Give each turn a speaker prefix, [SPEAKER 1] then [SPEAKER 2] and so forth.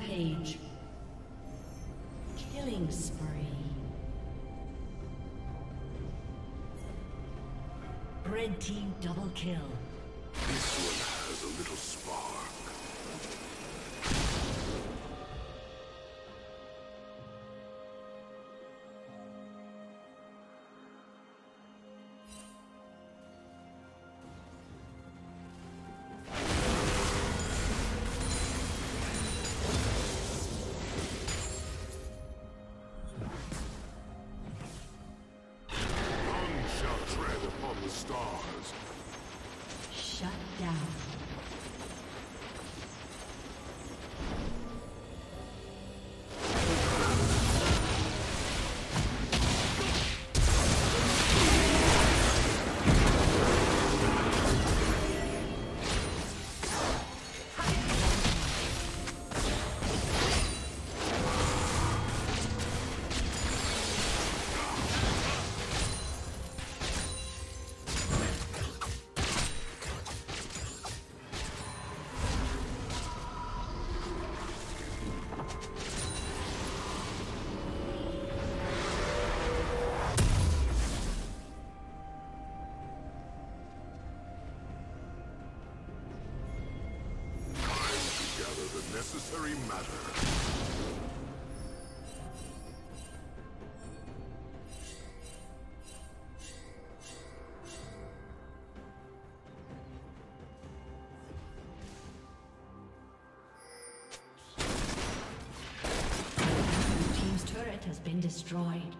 [SPEAKER 1] Rampage. Killing spree. Red team double kill.
[SPEAKER 2] This one has a little spark. every matter. has been destroyed.